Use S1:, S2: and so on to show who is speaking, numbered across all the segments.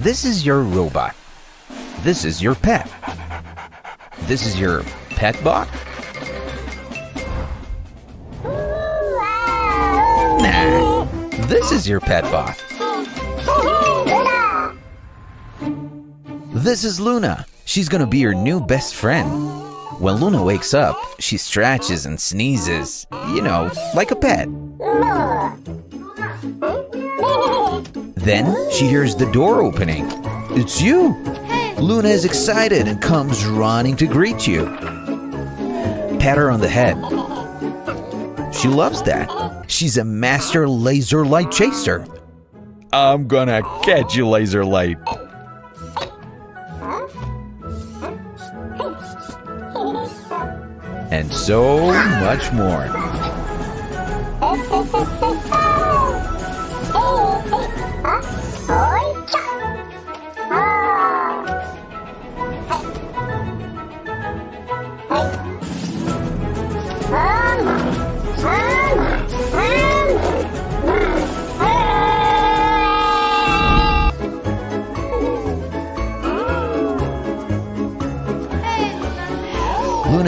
S1: This is your robot. This is your pet. This is your pet bot? Nah, this is your pet bot. This is Loona. She's gonna be your new best friend. When Loona wakes up, she stretches and sneezes, you know, like a pet. Then she hears the door opening. It's you! Loona is excited and comes running to greet you. Pat her on the head. She loves that. She's a master laser light chaser. I'm gonna catch you, laser light. And so much more.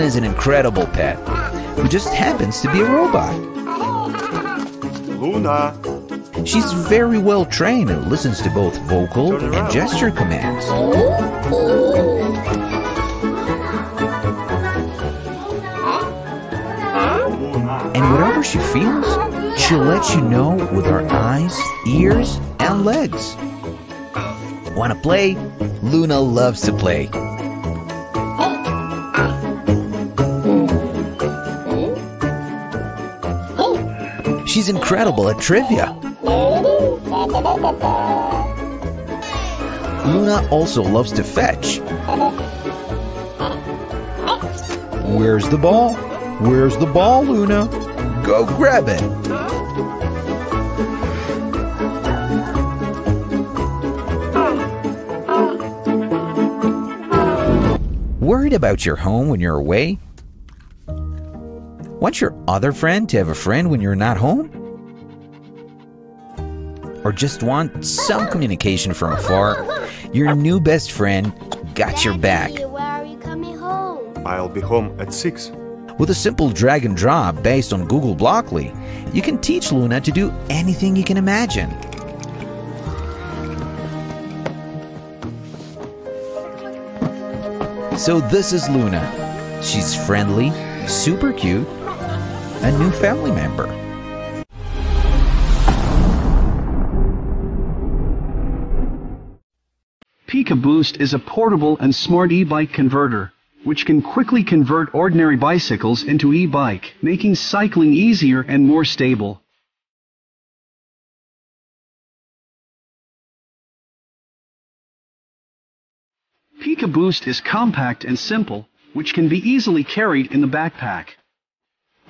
S1: Loona is an incredible pet who just happens to be a robot.
S2: Loona,
S1: She's very well trained and listens to both vocal and gesture commands. And whatever she feels, she'll let you know with her eyes, ears, and legs. Wanna play? Loona loves to play. She's incredible at trivia. Loona also loves to fetch. Where's the ball? Where's the ball, Loona? Go grab it. Worried about your home when you're away? Want your other friend to have a friend when you're not home? Or just want some communication from afar? Your new best friend got your back.
S3: Daddy, Where are you coming home?
S2: I'll be home at 6.
S1: With a simple drag and drop based on Google Blockly, you can teach Loona to do anything you can imagine. So this is Loona. She's friendly, super cute, a new family member.
S4: Pika Boost is a portable and smart e-bike converter, which can quickly convert ordinary bicycles into e-bike, making cycling easier and more stable. Pika Boost is compact and simple, which can be easily carried in the backpack.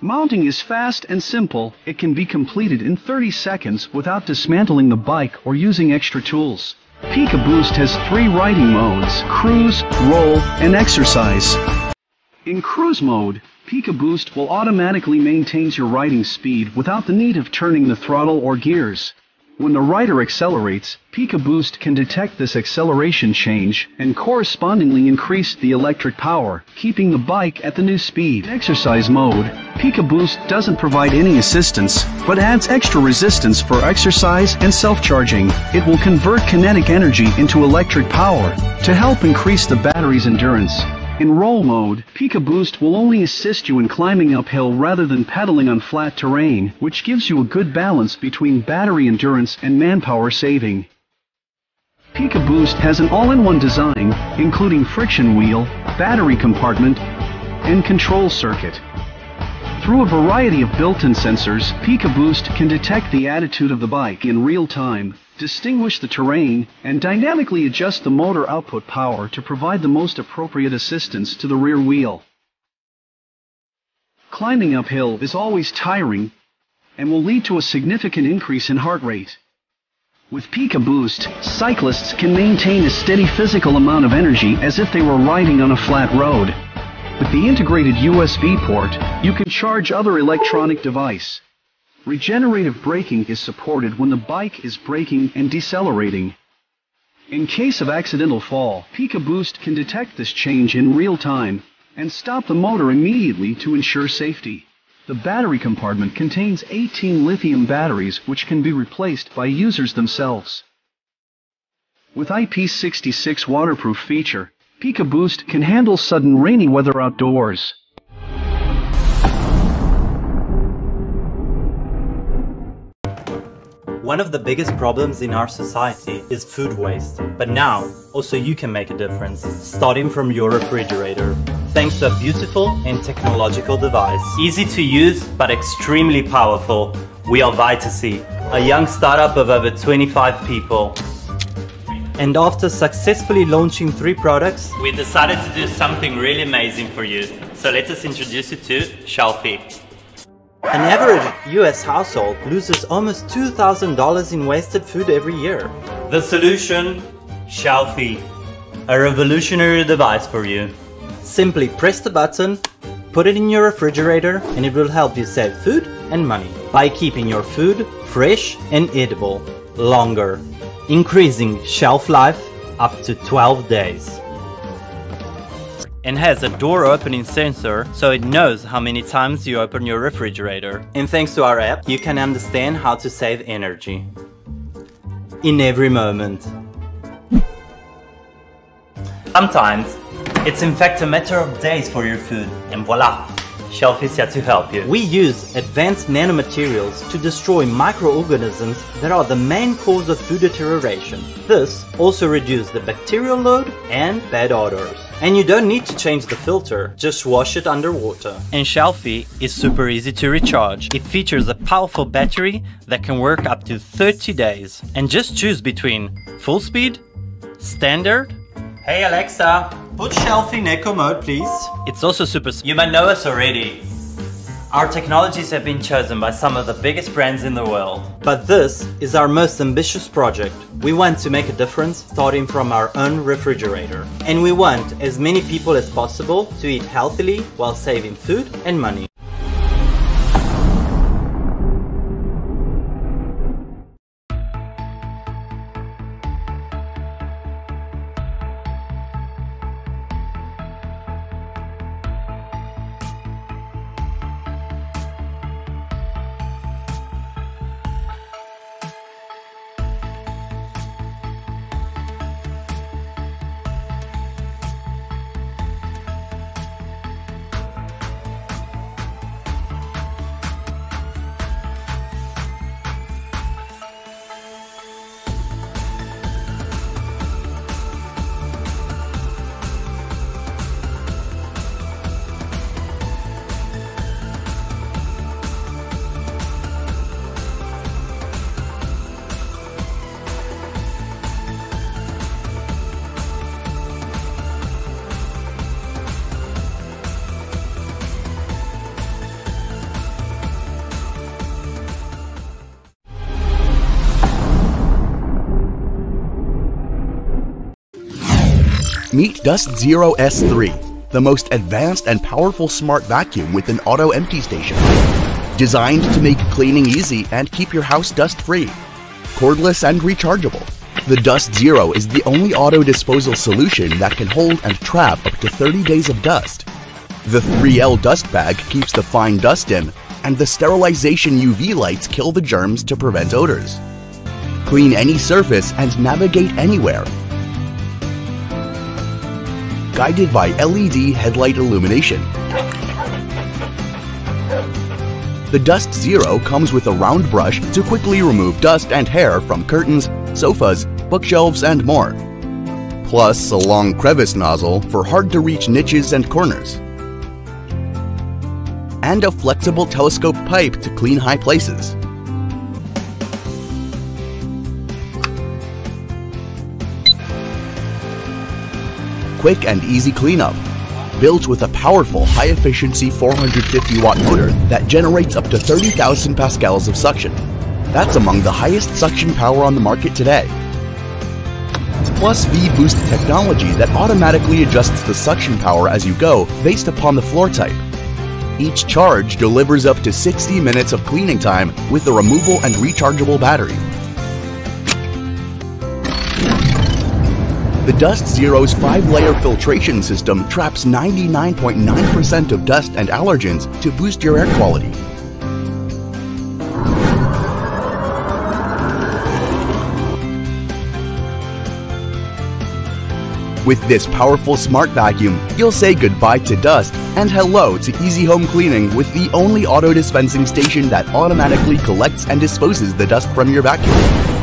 S4: Mounting is fast and simple. It can be completed in 30 seconds without dismantling the bike or using extra tools. Pika Boost has three riding modes, cruise, roll, and exercise. In cruise mode, Pika Boost will automatically maintain your riding speed without the need of turning the throttle or gears. When the rider accelerates, Pika Boost can detect this acceleration change and correspondingly increase the electric power, keeping the bike at the new speed. In exercise mode, Pika Boost doesn't provide any assistance, but adds extra resistance for exercise and self-charging. It will convert kinetic energy into electric power to help increase the battery's endurance. In roll mode, Pika Boost will only assist you in climbing uphill rather than pedaling on flat terrain, which gives you a good balance between battery endurance and manpower saving. Pika Boost has an all-in-one design, including friction wheel, battery compartment, and control circuit. Through a variety of built-in sensors, Pika Boost can detect the attitude of the bike in real time, distinguish the terrain, and dynamically adjust the motor output power to provide the most appropriate assistance to the rear wheel. Climbing uphill is always tiring and will lead to a significant increase in heart rate. With Pika Boost, cyclists can maintain a steady physical amount of energy as if they were riding on a flat road. With the integrated USB port, you can charge other electronic device. Regenerative braking is supported when the bike is braking and decelerating. In case of accidental fall, Pika Boost can detect this change in real time and stop the motor immediately to ensure safety. The battery compartment contains 18 lithium batteries which can be replaced by users themselves. With IP66 waterproof feature, Pika Boost can handle sudden rainy weather outdoors.
S5: One of the biggest problems in our society is food waste. But now, also you can make a difference, starting from your refrigerator. Thanks to a beautiful and technological device. Easy to use, but extremely powerful. We are Vitesy, a young startup of over 25 people. And after successfully launching three products, we decided to do something really amazing for you. So let us introduce you to Shelfie. An average US household loses almost $2,000 in wasted food every year. The solution? Shelfie. A revolutionary device for you. Simply press the button, put it in your refrigerator, and it will help you save food and money by keeping your food fresh and edible longer, increasing shelf life up to 12 days and has a door opening sensor so it knows how many times you open your refrigerator. And thanks to our app, you can understand how to save energy. In every moment. Sometimes, it's in fact a matter of days for your food, and voila! Shelf is here to help you. We use advanced nanomaterials to destroy microorganisms that are the main cause of food deterioration. This also reduces the bacterial load and bad odors. And you don't need to change the filter, just wash it underwater. And Shelfie is super easy to recharge. It features a powerful battery that can work up to 30 days. And just choose between full speed, standard, Hey Alexa, put Shelfie in eco mode please. It's also super... You might know us already. Our technologies have been chosen by some of the biggest brands in the world. But this is our most ambitious project. We want to make a difference starting from our own refrigerator. And we want as many people as possible to eat healthily while saving food and money.
S6: Meet Dust Zero S3, the most advanced and powerful smart vacuum with an auto empty station. Designed to make cleaning easy and keep your house dust free. Cordless and rechargeable. The Dust Zero is the only auto disposal solution that can hold and trap up to 30 days of dust. The 3L dust bag keeps the fine dust in, and the sterilization UV lights kill the germs to prevent odors. Clean any surface and navigate anywhere guided by LED headlight illumination. The Dust Zero comes with a round brush to quickly remove dust and hair from curtains, sofas, bookshelves, and more. Plus a long crevice nozzle for hard-to-reach niches and corners. And a flexible telescope pipe to clean high places. Quick and easy cleanup. Built with a powerful high-efficiency 450 watt motor that generates up to 30,000 pascals of suction. That's among the highest suction power on the market today. Plus V-Boost technology that automatically adjusts the suction power as you go based upon the floor type. Each charge delivers up to 60 minutes of cleaning time with a removable and rechargeable battery. The Dust Zero's five-layer filtration system traps 99.9% of dust and allergens to boost your air quality. With this powerful smart vacuum, you'll say goodbye to dust and hello to easy home cleaning with the only auto dispensing station that automatically collects and disposes the dust from your vacuum.